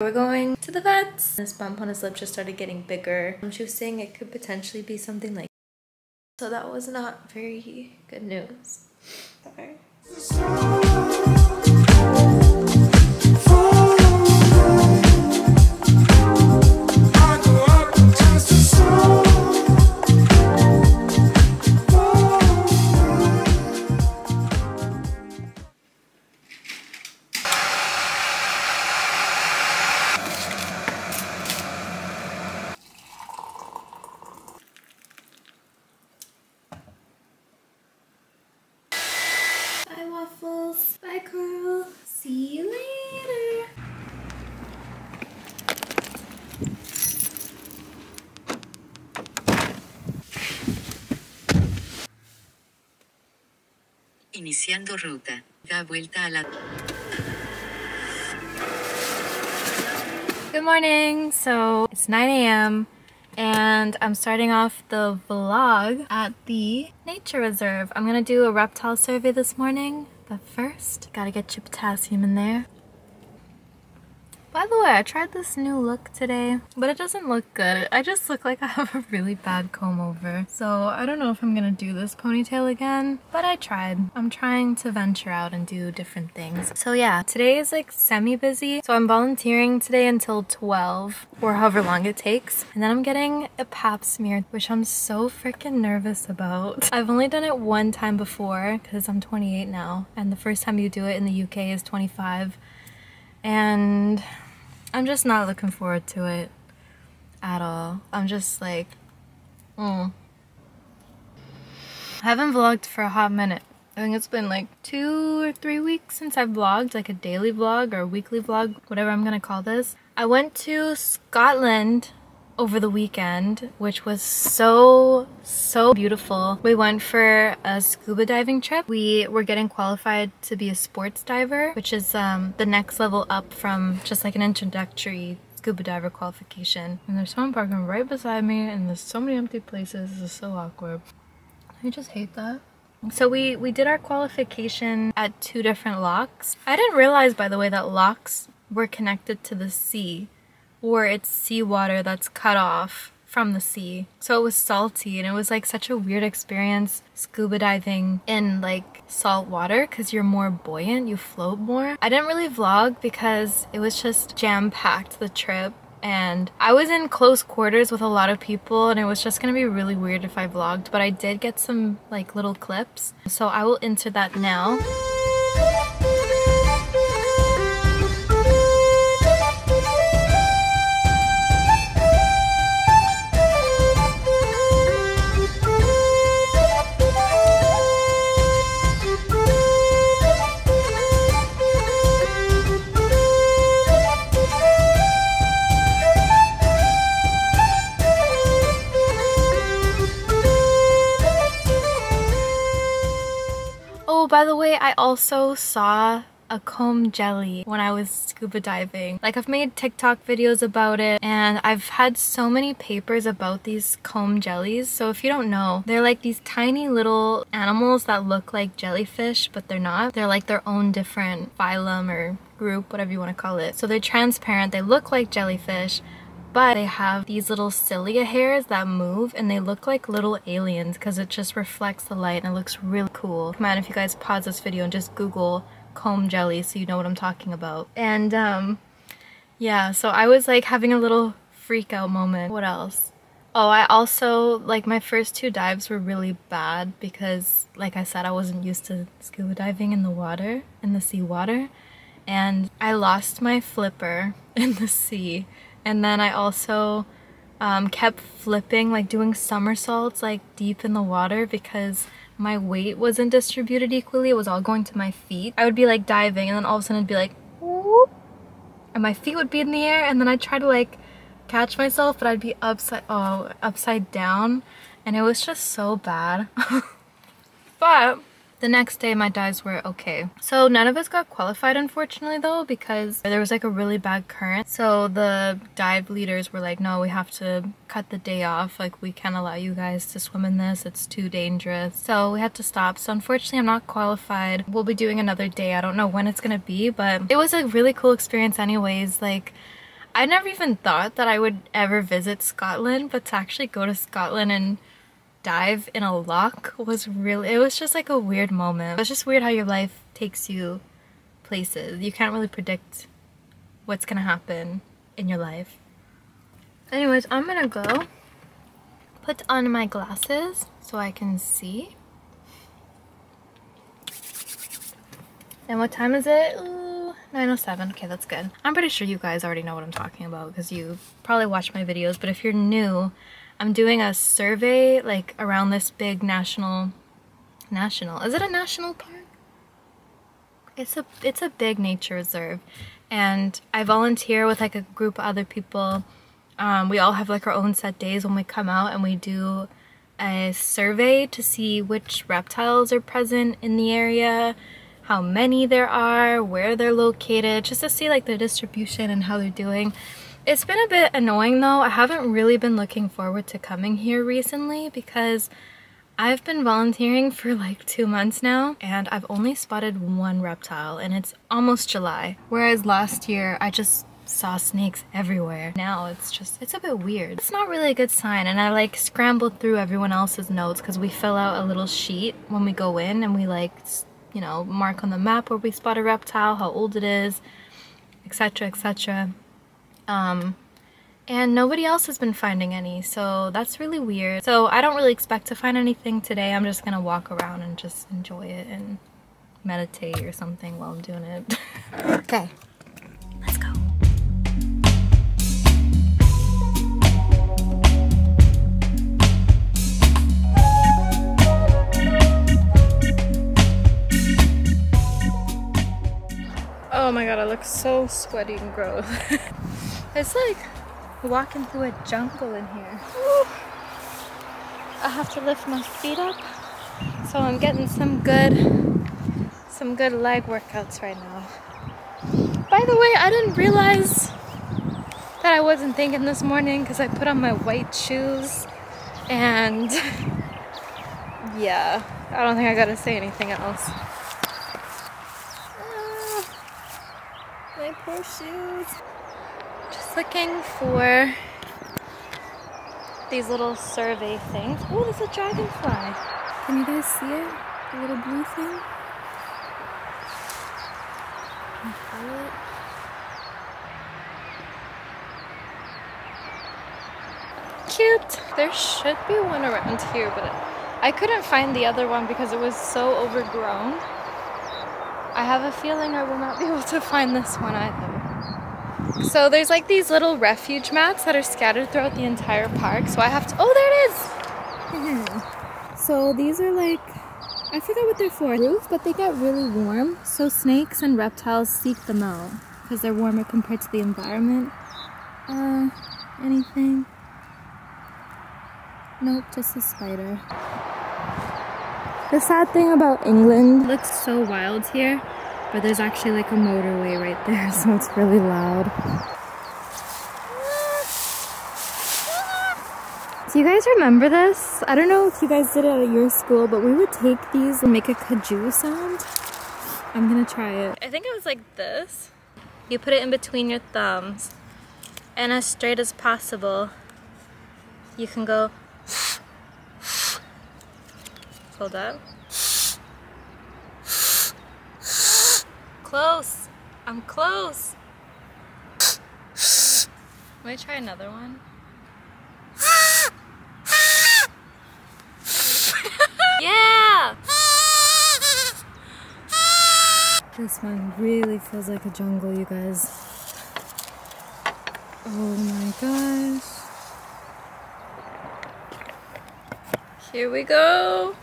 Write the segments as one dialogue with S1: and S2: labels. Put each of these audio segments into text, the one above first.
S1: We're going to the vets. This bump on his lip just started getting bigger. Um, she was saying it could potentially be something like so that was not very good news. Sorry.
S2: Ruta. Da vuelta a la...
S1: Good morning! So it's 9 a.m. and I'm starting off the vlog at the nature reserve. I'm gonna do a reptile survey this morning, but first, gotta get your potassium in there. By the way, I tried this new look today, but it doesn't look good. I just look like I have a really bad comb over. So I don't know if I'm gonna do this ponytail again, but I tried. I'm trying to venture out and do different things. So yeah, today is like semi-busy. So I'm volunteering today until 12 or however long it takes. And then I'm getting a pap smear, which I'm so freaking nervous about. I've only done it one time before because I'm 28 now. And the first time you do it in the UK is 25. And I'm just not looking forward to it at all. I'm just like, mm. I haven't vlogged for a hot minute. I think it's been like two or three weeks since I've vlogged, like a daily vlog or weekly vlog, whatever I'm gonna call this. I went to Scotland over the weekend, which was so, so beautiful. We went for a scuba diving trip. We were getting qualified to be a sports diver, which is um, the next level up from just like an introductory scuba diver qualification. And there's someone parking right beside me and there's so many empty places. This is so awkward. I just hate that. So we, we did our qualification at two different lochs. I didn't realize, by the way, that lochs were connected to the sea or it's seawater that's cut off from the sea. So it was salty and it was like such a weird experience scuba diving in like salt water because you're more buoyant, you float more. I didn't really vlog because it was just jam-packed the trip and I was in close quarters with a lot of people and it was just gonna be really weird if I vlogged but I did get some like little clips so I will insert that now. Oh, by the way, I also saw a comb jelly when I was scuba diving. Like I've made TikTok videos about it and I've had so many papers about these comb jellies. So if you don't know, they're like these tiny little animals that look like jellyfish, but they're not. They're like their own different phylum or group, whatever you want to call it. So they're transparent, they look like jellyfish, but they have these little cilia hairs that move and they look like little aliens because it just reflects the light and it looks really cool. On, if you guys pause this video and just Google comb jelly so you know what I'm talking about. And um, yeah, so I was like having a little freak out moment. What else? Oh, I also, like my first two dives were really bad because like I said, I wasn't used to scuba diving in the water, in the sea water. And I lost my flipper in the sea and then I also um, kept flipping, like doing somersaults like deep in the water because my weight wasn't distributed equally. It was all going to my feet. I would be like diving and then all of a sudden it'd be like whoop and my feet would be in the air and then I'd try to like catch myself but I'd be upside oh upside down and it was just so bad. but the next day my dives were okay. So none of us got qualified unfortunately though because there was like a really bad current. So the dive leaders were like, no, we have to cut the day off. Like we can't allow you guys to swim in this. It's too dangerous. So we had to stop. So unfortunately I'm not qualified. We'll be doing another day. I don't know when it's gonna be, but it was a really cool experience anyways. Like I never even thought that I would ever visit Scotland, but to actually go to Scotland and dive in a loch was really, it was just like a weird moment. It's just weird how your life takes you places. You can't really predict what's gonna happen in your life. Anyways, I'm gonna go put on my glasses so I can see. And what time is it? Ooh, 9.07. Okay, that's good. I'm pretty sure you guys already know what I'm talking about because you probably watch my videos, but if you're new, I'm doing a survey like around this big national, national, is it a national park? It's a, it's a big nature reserve and I volunteer with like a group of other people. Um, we all have like our own set days when we come out and we do a survey to see which reptiles are present in the area, how many there are, where they're located, just to see like their distribution and how they're doing. It's been a bit annoying though. I haven't really been looking forward to coming here recently because I've been volunteering for like two months now and I've only spotted one reptile and it's almost July. Whereas last year I just saw snakes everywhere. Now it's just, it's a bit weird. It's not really a good sign and I like scrambled through everyone else's notes because we fill out a little sheet when we go in and we like, you know, mark on the map where we spot a reptile, how old it is, etc, etc. Um, and nobody else has been finding any so that's really weird. So I don't really expect to find anything today. I'm just gonna walk around and just enjoy it and meditate or something while I'm doing it. Okay. Let's go. Oh my god, I look so sweaty and gross. it's like walking through a jungle in here. I have to lift my feet up, so I'm getting some good, some good leg workouts right now. By the way, I didn't realize that I wasn't thinking this morning because I put on my white shoes and yeah, I don't think I gotta say anything else. Ah, my poor shoes looking for these little survey things. Oh, there's a dragonfly. Can you guys see it? The little blue thing? Cute. There should be one around here, but I couldn't find the other one because it was so overgrown. I have a feeling I will not be able to find this one either. So there's like these little refuge mats that are scattered throughout the entire park. So I have to, oh, there it is. so these are like, I forget what they're for, roof, but they get really warm. So snakes and reptiles seek them out because they're warmer compared to the environment. Uh, anything? Nope, just a spider. The sad thing about England, looks so wild here but there's actually like a motorway right there, so it's really loud. Do you guys remember this? I don't know if you guys did it at your school, but we would take these and make a kajou sound. I'm gonna try it. I think it was like this. You put it in between your thumbs, and as straight as possible, you can go hold up close. I'm close. Let me try another one. yeah! This one really feels like a jungle, you guys. Oh my gosh. Here we go.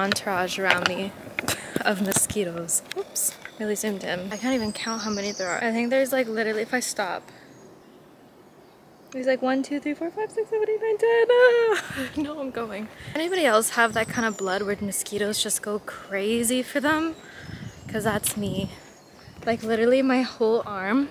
S1: Entourage around me of mosquitoes. Oops, really zoomed in. I can't even count how many there are. I think there's like literally, if I stop, He's like one, two, three, four, five, six, seven, eight, nine, ten. Ah, no, I'm going. Anybody else have that kind of blood where mosquitoes just go crazy for them? Because that's me. Like literally my whole arm.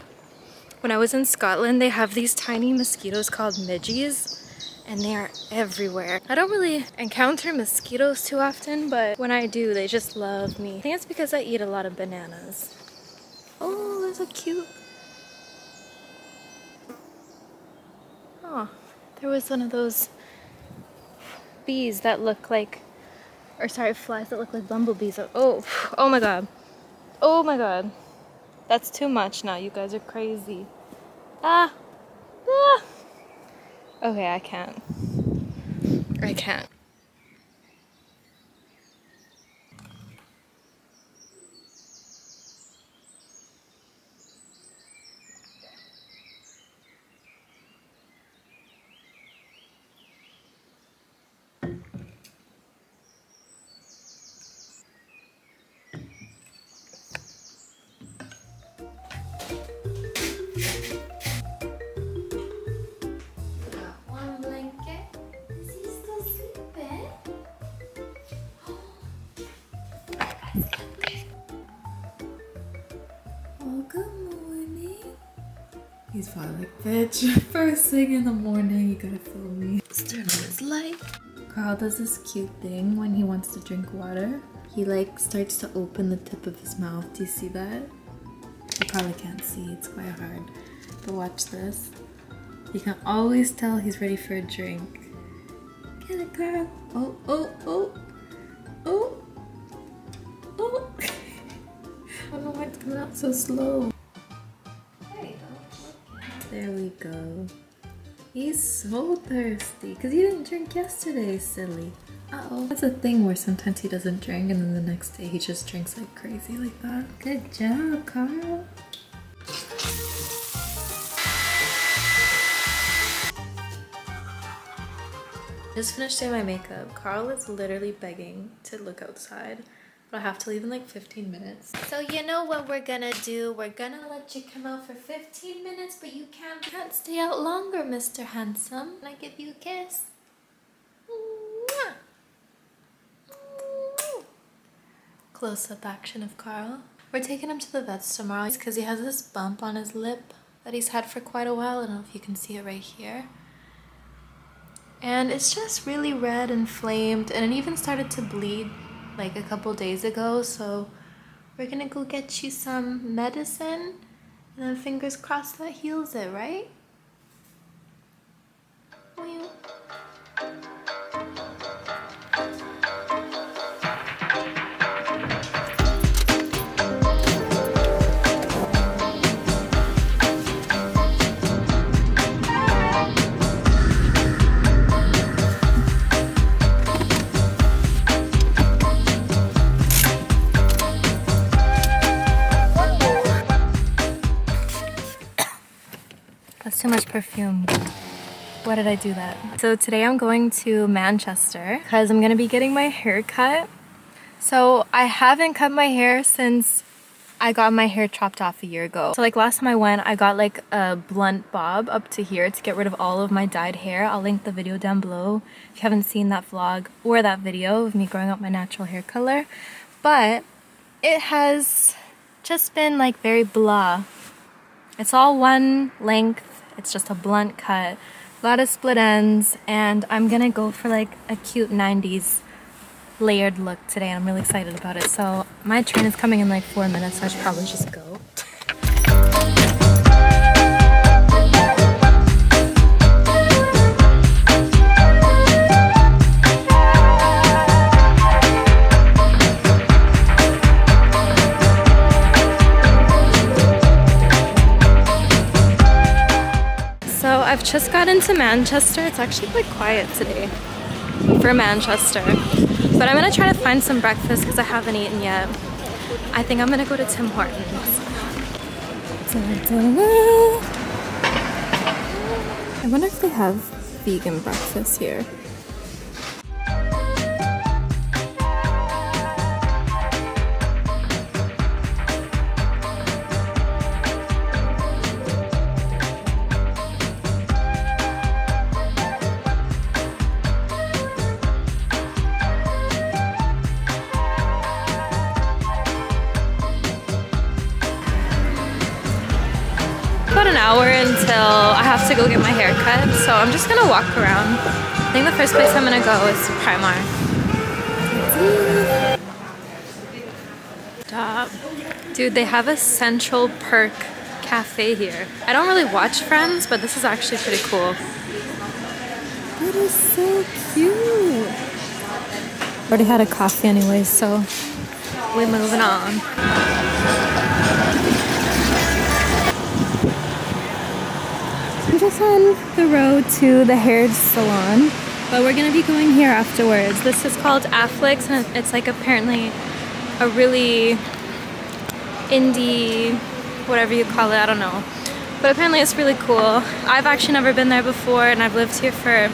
S1: When I was in Scotland, they have these tiny mosquitoes called midges and they are everywhere. I don't really encounter mosquitoes too often, but when I do, they just love me. I think it's because I eat a lot of bananas. Oh, there's a cute Oh, there was one of those bees that look like, or sorry, flies that look like bumblebees. Oh, oh my god. Oh my god. That's too much now. You guys are crazy. Ah. Ah. Okay, I can't. I can't.
S3: Like, bitch, first thing in the morning, you gotta film me. Let's turn on his light. Carl does this cute thing when he wants to drink water. He like starts to open the tip of his mouth. Do you see that? You probably can't see, it's quite hard. But watch this. You can always tell he's ready for a drink. Get it, Carl. Oh, oh, oh, oh, oh. I don't know why it's coming out so slow. There we go. He's so thirsty because he didn't drink yesterday, silly. Uh-oh. That's a thing where sometimes he doesn't drink and then the next day he just drinks like crazy like that. Good job, Carl. Just finished doing my makeup. Carl is literally begging to look outside but I have to leave in like 15 minutes.
S1: So you know what we're gonna do? We're gonna let you come out for 15 minutes, but you can't, can't stay out longer, Mr. Handsome. Can I give you a kiss? Close-up action of Carl. We're taking him to the vets tomorrow because he has this bump on his lip that he's had for quite a while. I don't know if you can see it right here. And it's just really red and flamed and it even started to bleed like a couple days ago so we're gonna go get you some medicine and then fingers crossed that heals it right too much perfume. Why did I do that? So today I'm going to Manchester because I'm going to be getting my hair cut. So I haven't cut my hair since I got my hair chopped off a year ago. So like last time I went, I got like a blunt bob up to here to get rid of all of my dyed hair. I'll link the video down below if you haven't seen that vlog or that video of me growing out my natural hair color. But it has just been like very blah. It's all one length it's just a blunt cut, a lot of split ends, and I'm gonna go for like a cute 90s layered look today. And I'm really excited about it. So my train is coming in like four minutes, so I should probably just go. I've just got into Manchester. It's actually quite quiet today for Manchester. But I'm gonna try to find some breakfast because I haven't eaten yet. I think I'm gonna go to Tim Hortons. I wonder if they have vegan breakfast here. So I'm just gonna walk around. I think the first place I'm gonna go is Primark. Stop. Dude, they have a Central Perk cafe here. I don't really watch Friends, but this is actually pretty cool.
S3: That is so cute.
S1: Already had a coffee anyways, so we're moving on. I'm just on the road to the hair salon, but we're gonna be going here afterwards. This is called Afflecks, and it's like apparently a really indie, whatever you call it, I don't know. But apparently it's really cool. I've actually never been there before, and I've lived here for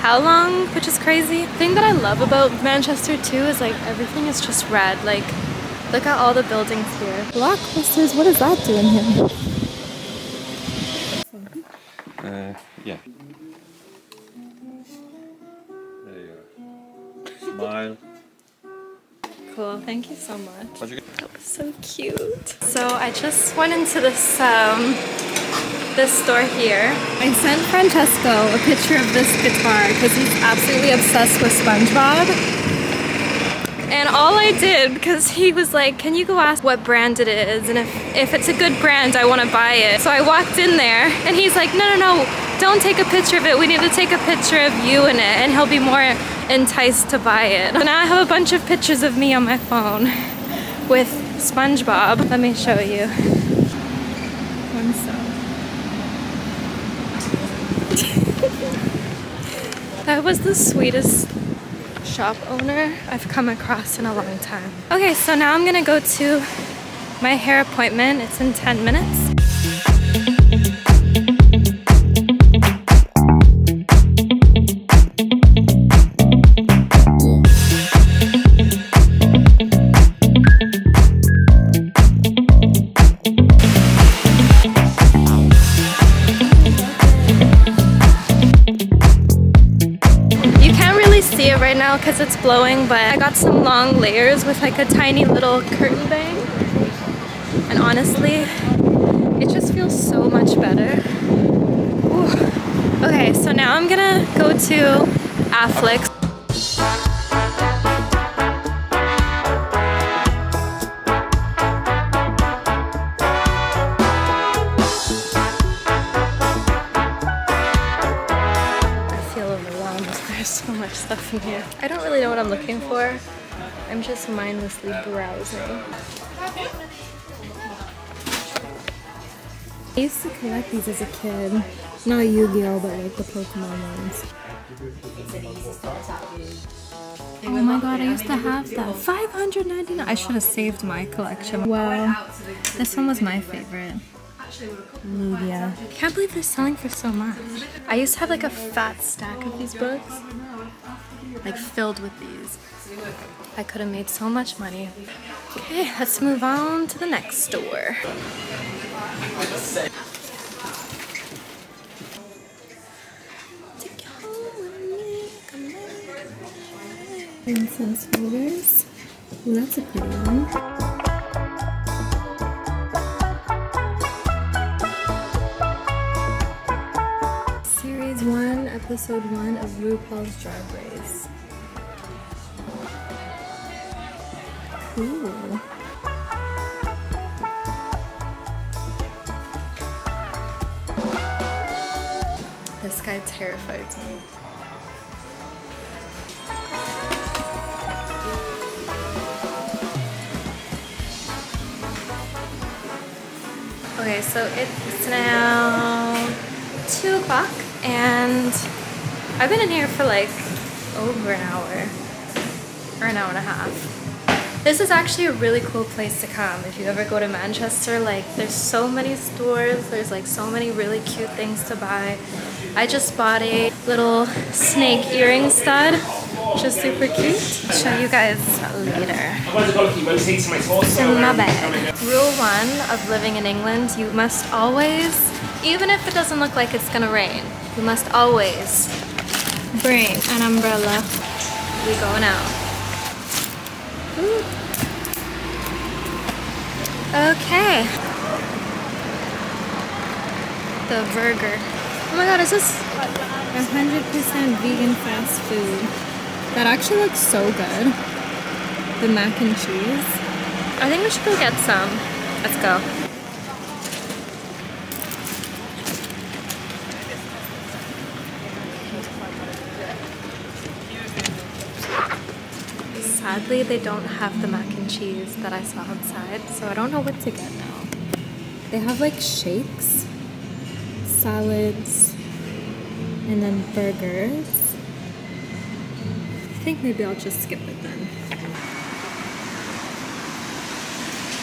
S1: how long, which is crazy. The thing that I love about Manchester too is like everything is just red. Like, look at all the buildings here. Blockbusters, what is that doing here?
S4: Uh, yeah. There you go. Smile.
S1: Cool, thank you so much.
S4: What'd you get?
S1: That was so cute. So I just went into this um, this store here. I sent Francesco a picture of this guitar because he's absolutely obsessed with SpongeBob. And all I did, because he was like, can you go ask what brand it is? And if, if it's a good brand, I want to buy it. So I walked in there and he's like, no, no, no, don't take a picture of it. We need to take a picture of you in it. And he'll be more enticed to buy it. So now I have a bunch of pictures of me on my phone with SpongeBob. Let me show you. One sec. that was the sweetest shop owner I've come across in a long time. Okay, so now I'm gonna go to my hair appointment. It's in 10 minutes. But I got some long layers with like a tiny little curtain bang. And honestly, it just feels so much better. Ooh. Okay, so now I'm gonna go to Afflecks. Here. I don't really know what I'm looking for. I'm just mindlessly browsing.
S3: I used to collect these as a kid. Not Yu-Gi-Oh, but like the Pokemon ones. Oh my god, I used to have that. 599 I should have saved my collection. Wow. This one was my favorite. Lugia.
S1: I can't believe they're selling for so much. I used to have like a fat stack of these books. Like filled with these. I could have made so much money. Okay, let's move on to the next store.
S3: Incense holders. Ooh, that's a pretty one. Series 1, Episode 1 of RuPaul's Drag Race. Cool.
S1: This guy terrifies me. Okay, so it's now 2 o'clock and I've been in here for like over an hour or an hour and a half. This is actually a really cool place to come if you ever go to Manchester. Like, there's so many stores, there's like so many really cute things to buy. I just bought a little snake earring stud, which is super cute. I'll show you guys later. In my bag. Rule one of living in England, you must always, even if it doesn't look like it's gonna rain, you must always bring an umbrella. We going out. Okay. the burger. Oh my god, is this
S3: 100% vegan fast food. That actually looks so good. The mac and cheese.
S1: I think we should go get some. Let's go. Sadly, they don't have the mac and cheese that I saw outside, so I don't know what to get now.
S3: They have like shakes, salads, and then burgers. I think maybe I'll just skip it then.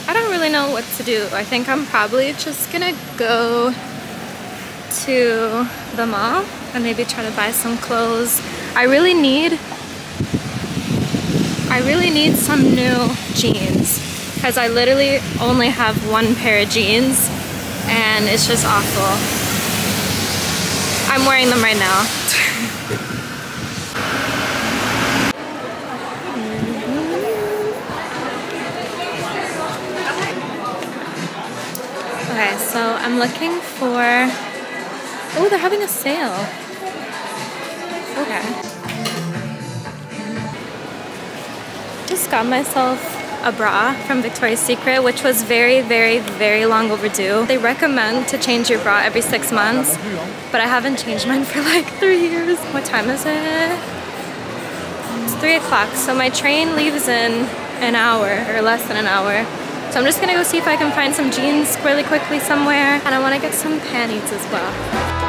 S1: I don't really know what to do. I think I'm probably just gonna go to the mall and maybe try to buy some clothes. I really need really need some new jeans because I literally only have one pair of jeans and it's just awful. I'm wearing them right now. okay, so I'm looking for, oh, they're having a sale. Okay. Got myself a bra from Victoria's Secret, which was very, very, very long overdue. They recommend to change your bra every six months, but I haven't changed mine for like three years. What time is it? It's three o'clock, so my train leaves in an hour or less than an hour. So I'm just gonna go see if I can find some jeans really quickly somewhere, and I wanna get some panties as well.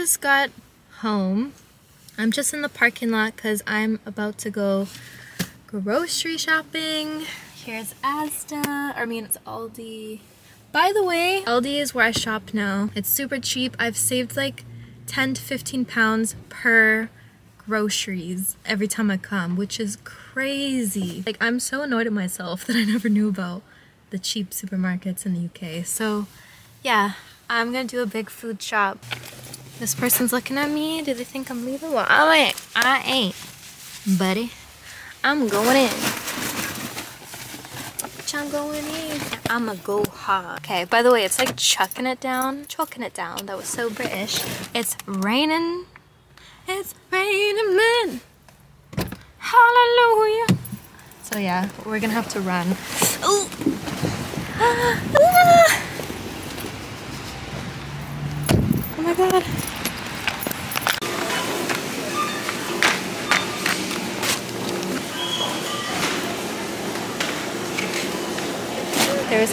S1: Just got home. I'm just in the parking lot because I'm about to go grocery shopping. Here's Asda, I mean it's Aldi. By the way, Aldi is where I shop now. It's super cheap. I've saved like 10 to 15 pounds per groceries every time I come, which is crazy. Like I'm so annoyed at myself that I never knew about the cheap supermarkets in the UK. So yeah, I'm gonna do a big food shop. This person's looking at me. Do they think I'm leaving? Well, I ain't. I ain't, buddy. I'm going in. I'm going in. I'ma go hard. Okay, by the way, it's like chucking it down. Chucking it down. That was so British. It's raining. It's raining men. Hallelujah. So yeah, we're gonna have to run. Ooh. Ah,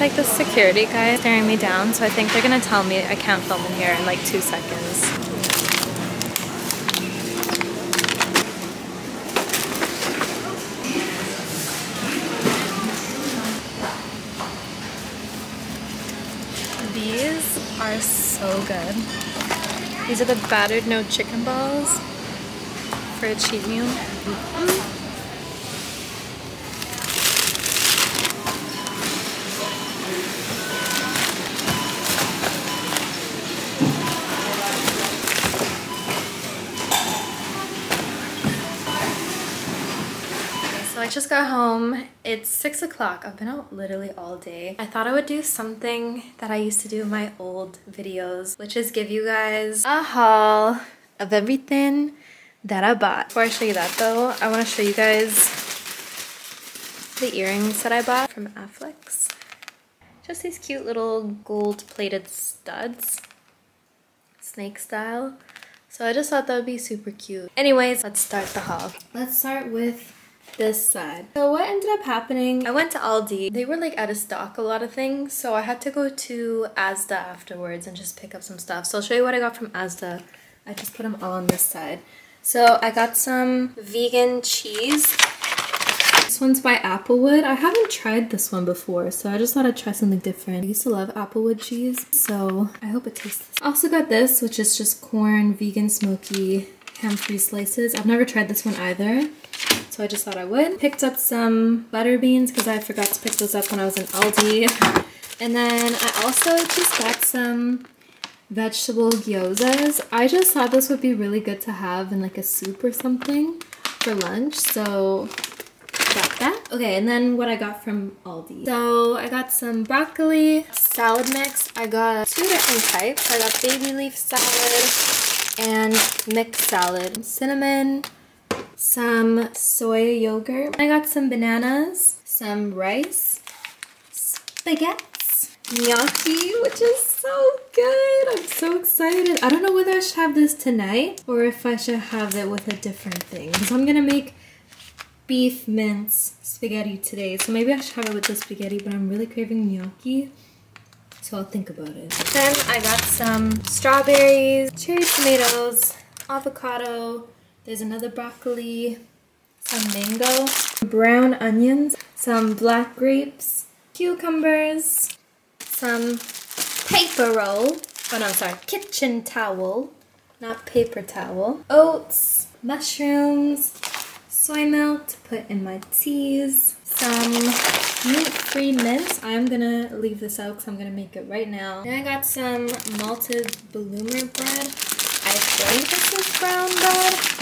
S1: like this security guy staring me down, so I think they're gonna tell me I can't film in here in like two seconds. These are so good. These are the battered no chicken balls for a cheat meal. So I just got home. It's six o'clock. I've been out literally all day. I thought I would do something that I used to do in my old videos, which is give you guys a haul of everything that I bought. Before I show you that though, I want to show you guys the earrings that I bought from Afflecks. Just these cute little gold plated studs, snake style. So I just thought that would be super cute. Anyways, let's start the haul. Let's start with this side. So what ended up happening, I went to Aldi. They were like out of stock a lot of things, so I had to go to Asda afterwards and just pick up some stuff. So I'll show you what I got from Asda. I just put them all on this side. So I got some vegan cheese. This one's by Applewood. I haven't tried this one before, so I just thought I'd try something different. I used to love Applewood cheese, so I hope it tastes. this. I also got this, which is just Quorn, vegan, smoky, ham-free slices. I've never tried this one either so I just thought I would. Picked up some butter beans because I forgot to pick those up when I was in Aldi. And then I also just got some vegetable gyozas. I just thought this would be really good to have in like a soup or something for lunch. So got that. Okay, and then what I got from Aldi. So I got some broccoli, salad mix. I got two different types. I got baby leaf salad and mixed salad. Cinnamon, some soy yogurt. I got some bananas, some rice, spaghetti, gnocchi, which is so good. I'm so excited. I don't know whether I should have this tonight or if I should have it with a different thing. So I'm gonna make beef mince spaghetti today. So maybe I should have it with the spaghetti, but I'm really craving gnocchi. So I'll think about it. Then I got some strawberries, cherry tomatoes, avocado. There's another broccoli, some mango, brown onions, some black grapes, cucumbers, some paper roll. Oh no, sorry, kitchen towel, not paper towel. Oats, mushrooms, soy milk to put in my teas, some meat-free mince. I'm gonna leave this out because I'm gonna make it right now. Then I got some malted bloomer bread. I think this is brown bread.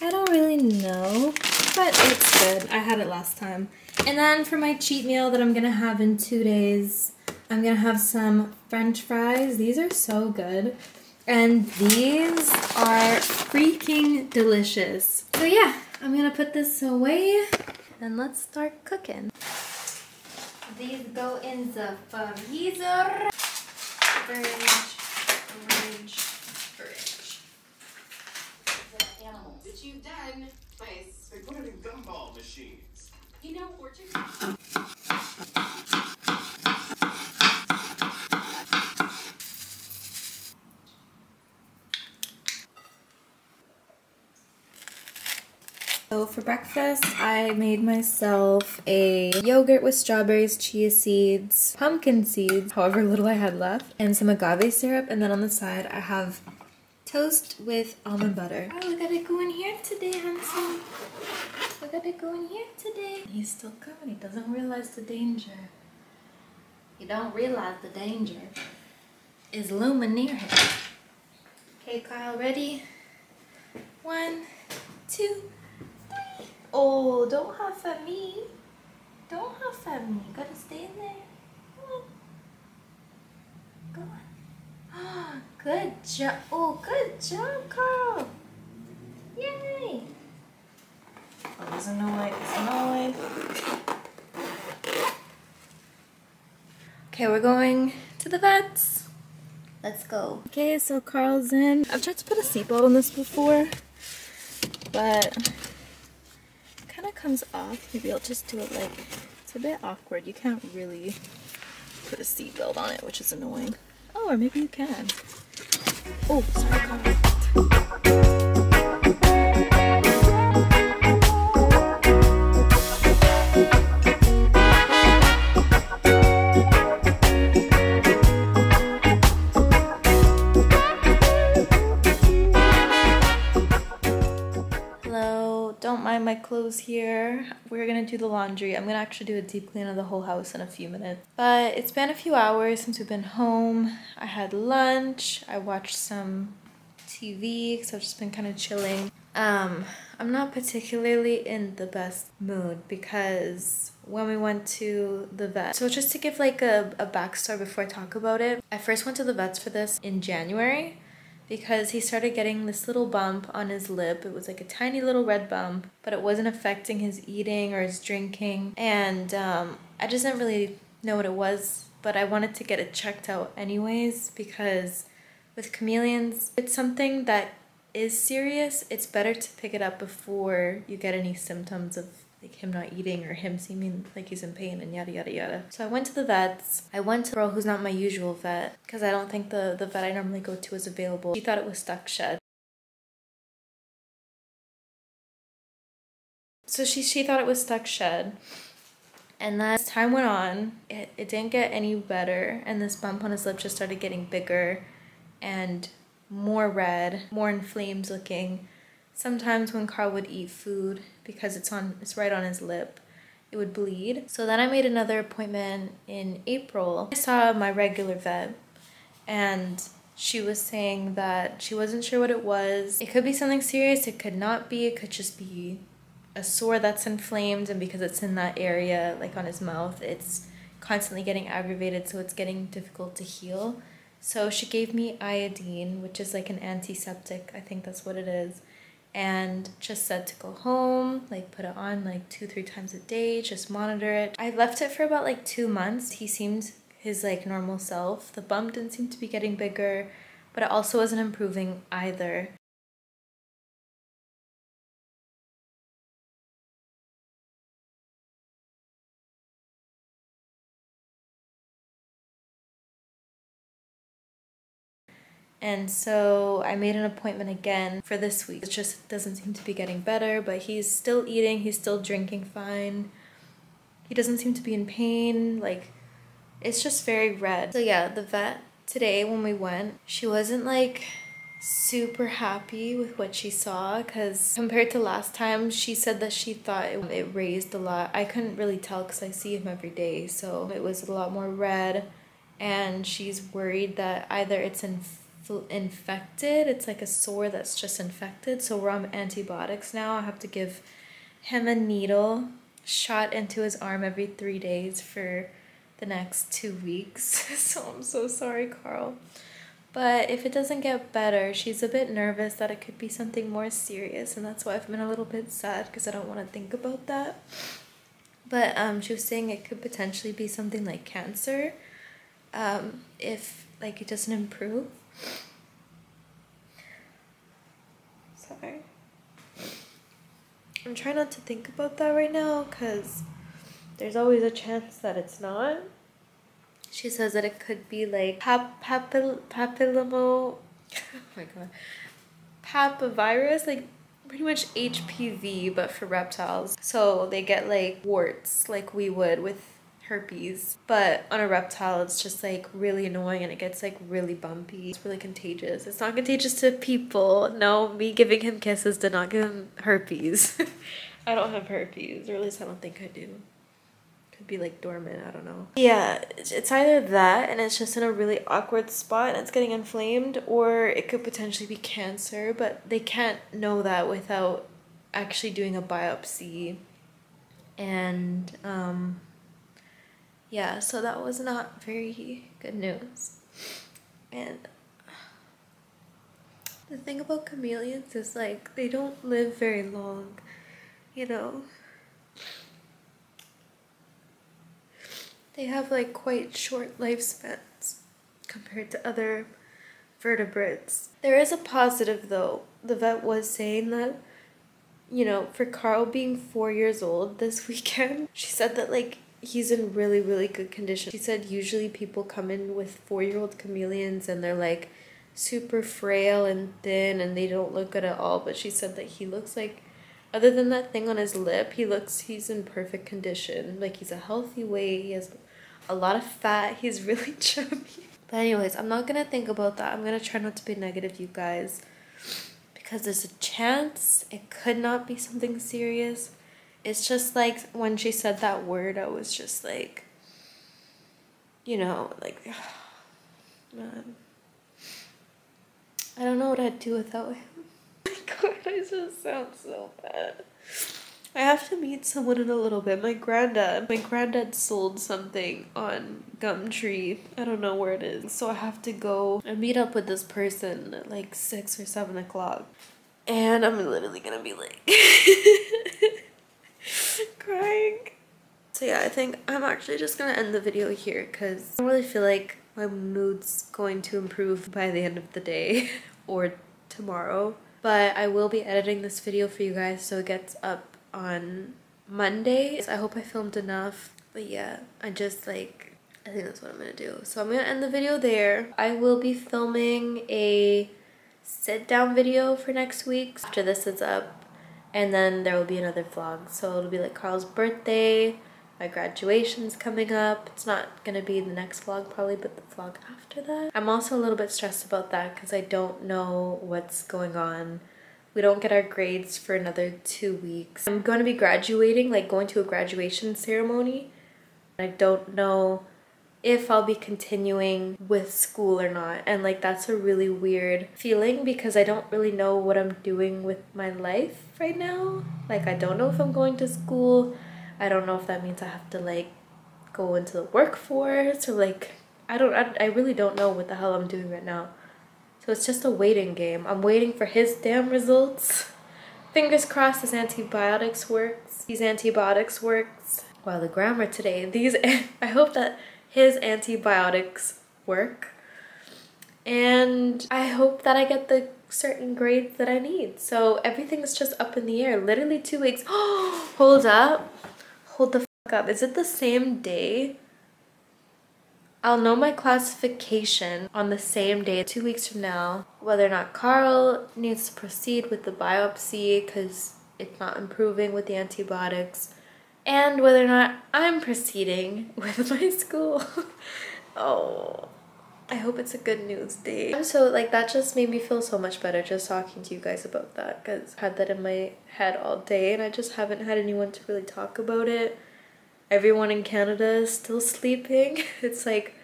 S1: I don't really know, but it's good. I had it last time. And then for my cheat meal that I'm gonna have in two days, I'm gonna have some french fries. These are so good. And these are freaking delicious. So yeah, I'm gonna put this away and let's start cooking. These go in the freezer. Fridge, fridge.
S5: That you've done place.
S6: They put it in gumball machines.
S5: You know, fortune.
S1: So for breakfast, I made myself a yogurt with strawberries, chia seeds, pumpkin seeds, however little I had left, and some agave syrup. And then on the side, I have toast with almond butter. Oh, we gotta go in here today, handsome. We gotta go in here today. He's still coming. He doesn't realize the danger. You don't realize the danger is looming near him. Okay, Kyle, ready? One, two, Oh, don't huff at me. Don't huff at me. You Gotta stay in there. Come on. Go on. Good job. Oh, good job, Carl. Yay. Oh, there's a noise. There's noise. Okay, we're going to the vets. Let's go. Okay, so Carl's in. I've tried to put a seatbelt on this before, but kind of comes off. Maybe I'll just do it like, it's a bit awkward. You can't really put a seatbelt on it, which is annoying. Or maybe you can. Oh, sorry, clothes here. We're gonna do the laundry. I'm gonna actually do a deep clean of the whole house in a few minutes. But it's been a few hours since we've been home. I had lunch. I watched some TV because I've just been kind of chilling. Um, I'm not particularly in the best mood because when we went to the vet. So just to give like a, a backstory before I talk about it, I first went to the vets for this in January because he started getting this little bump on his lip. It was like a tiny little red bump, but it wasn't affecting his eating or his drinking. And um, I just didn't really know what it was, but I wanted to get it checked out anyways because with chameleons, it's something that is serious. It's better to pick it up before you get any symptoms of like him not eating or him seeming like he's in pain and yada yada yada. So I went to the vets. I went to a girl who's not my usual vet because I don't think the, the vet I normally go to is available. She thought it was stuck shed. So she, she thought it was stuck shed. And then as time went on, it, it didn't get any better and this bump on his lip just started getting bigger and more red, more inflamed looking. Sometimes when Carl would eat food, because it's on it's right on his lip, it would bleed. So then I made another appointment in April. I saw my regular vet and she was saying that she wasn't sure what it was. It could be something serious, it could not be, it could just be a sore that's inflamed and because it's in that area like on his mouth, it's constantly getting aggravated so it's getting difficult to heal. So she gave me iodine, which is like an antiseptic, I think that's what it is. And just said to go home, like put it on like two, three times a day, just monitor it. I left it for about like two months. He seemed his like normal self. The bump didn't seem to be getting bigger, but it also wasn't improving either. And so I made an appointment again for this week. It just doesn't seem to be getting better, but he's still eating, he's still drinking fine. He doesn't seem to be in pain. Like, it's just very red. So, yeah, the vet today when we went, she wasn't like super happy with what she saw because compared to last time, she said that she thought it, it raised a lot. I couldn't really tell because I see him every day, so it was a lot more red. And she's worried that either it's in infected. It's like a sore that's just infected. So we're on antibiotics now. I have to give him a needle shot into his arm every three days for the next two weeks. so I'm so sorry, Carl. But if it doesn't get better, she's a bit nervous that it could be something more serious, and that's why I've been a little bit sad because I don't want to think about that. But um, she was saying it could potentially be something like cancer um, if like it doesn't improve. Sorry. I'm trying not to think about that right now because there's always a chance that it's not. She says that it could be like pap papil papillomo oh my god papavirus like pretty much HPV but for reptiles. So they get like warts like we would with herpes. But on a reptile, it's just like really annoying and it gets like really bumpy. It's really contagious. It's not contagious to people. No, me giving him kisses did not give him herpes. I don't have herpes, or at least I don't think I do. Could be like dormant, I don't know. Yeah, it's either that and it's just in a really awkward spot and it's getting inflamed, or it could potentially be cancer, but they can't know that without actually doing a biopsy. And um, yeah, so that was not very good news. And the thing about chameleons is like they don't live very long, you know. They have like quite short lifespans compared to other vertebrates. There is a positive though. The vet was saying that, you know, for Carl being four years old this weekend, she said that like he's in really really good condition. She said usually people come in with four-year-old chameleons and they're like super frail and thin and they don't look good at all but she said that he looks like other than that thing on his lip he looks he's in perfect condition. Like he's a healthy weight he has a lot of fat he's really chubby. But anyways i'm not gonna think about that. I'm gonna try not to be negative you guys because there's a chance it could not be something serious it's just like when she said that word, I was just like, you know, like, man. I don't know what I'd do without him. my god, I just sound so bad. I have to meet someone in a little bit. My granddad, my granddad sold something on Gumtree. I don't know where it is. So I have to go and meet up with this person at like six or seven o'clock. And I'm literally gonna be like crying. So yeah, I think I'm actually just gonna end the video here because I don't really feel like my mood's going to improve by the end of the day or tomorrow. But I will be editing this video for you guys so it gets up on Monday. I hope I filmed enough. But yeah, I just like, I think that's what I'm gonna do. So I'm gonna end the video there. I will be filming a sit down video for next week. After this is up, and then there will be another vlog. So it'll be like Carl's birthday. My graduation's coming up. It's not gonna be the next vlog probably but the vlog after that. I'm also a little bit stressed about that because I don't know what's going on. We don't get our grades for another two weeks. I'm going to be graduating like going to a graduation ceremony. I don't know if I'll be continuing with school or not. And like that's a really weird feeling because I don't really know what I'm doing with my life right now. Like I don't know if I'm going to school. I don't know if that means I have to like go into the workforce or like I don't I, I really don't know what the hell I'm doing right now. So it's just a waiting game. I'm waiting for his damn results. Fingers crossed his antibiotics works. These antibiotics works. Wow, the grammar today. These I hope that his antibiotics work. And I hope that I get the certain grades that I need. So everything's just up in the air. Literally two weeks. Hold up. Hold the fuck up. Is it the same day? I'll know my classification on the same day, two weeks from now, whether or not Carl needs to proceed with the biopsy because it's not improving with the antibiotics and whether or not I'm proceeding with my school. oh, I hope it's a good news day. So like that just made me feel so much better just talking to you guys about that because I had that in my head all day and I just haven't had anyone to really talk about it. Everyone in Canada is still sleeping. It's like,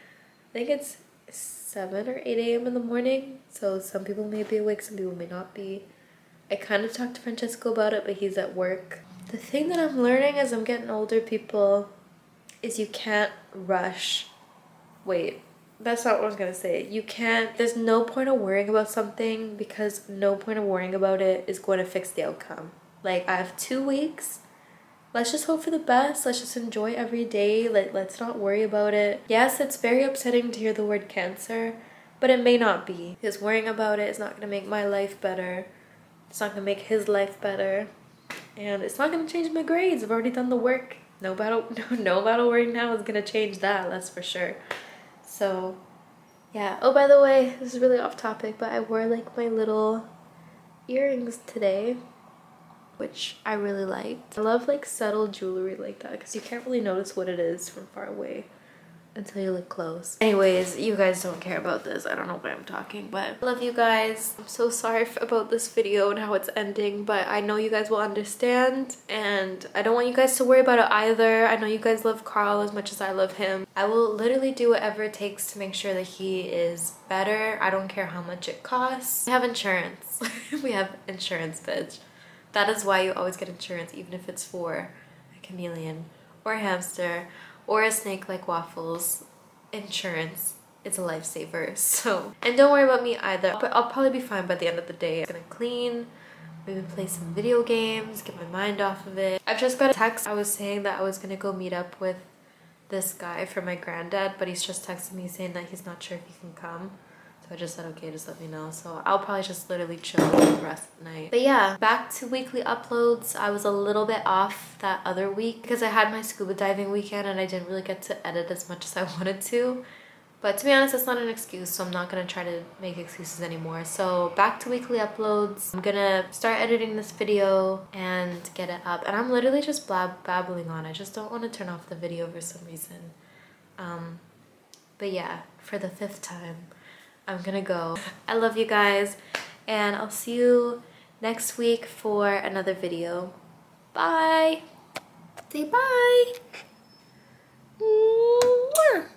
S1: I think it's 7 or 8 a.m. in the morning. So some people may be awake, some people may not be. I kind of talked to Francesco about it, but he's at work. The thing that I'm learning as I'm getting older, people, is you can't rush. Wait, that's not what I was gonna say. You can't, there's no point of worrying about something because no point of worrying about it is going to fix the outcome. Like, I have two weeks. Let's just hope for the best. Let's just enjoy every day. Like, let's not worry about it. Yes, it's very upsetting to hear the word cancer, but it may not be. Because worrying about it is not gonna make my life better. It's not gonna make his life better and it's not gonna change my grades. I've already done the work. No battle, no, no battle worry now is gonna change that. That's for sure. So, yeah. Oh, by the way, this is really off topic, but I wore like my little earrings today, which I really liked. I love like subtle jewelry like that because you can't really notice what it is from far away until you look close. Anyways, you guys don't care about this. I don't know why I'm talking, but I love you guys. I'm so sorry about this video and how it's ending, but I know you guys will understand and I don't want you guys to worry about it either. I know you guys love Carl as much as I love him. I will literally do whatever it takes to make sure that he is better. I don't care how much it costs. We have insurance. we have insurance, bitch. That is why you always get insurance, even if it's for a chameleon or a hamster or a snake like waffles. Insurance. It's a lifesaver so. And don't worry about me either. But I'll probably be fine by the end of the day. I'm gonna clean. Maybe play some video games. Get my mind off of it. I've just got a text. I was saying that I was gonna go meet up with this guy for my granddad but he's just texting me saying that he's not sure if he can come so I just said, okay, just let me know. So I'll probably just literally chill the rest of the night. But yeah, back to weekly uploads. I was a little bit off that other week because I had my scuba diving weekend and I didn't really get to edit as much as I wanted to. But to be honest, that's not an excuse, so I'm not gonna try to make excuses anymore. So back to weekly uploads. I'm gonna start editing this video and get it up. And I'm literally just blab babbling on. I just don't want to turn off the video for some reason. Um, but yeah, for the fifth time. I'm gonna go. I love you guys and I'll see you next week for another video. Bye! Say bye! Mwah.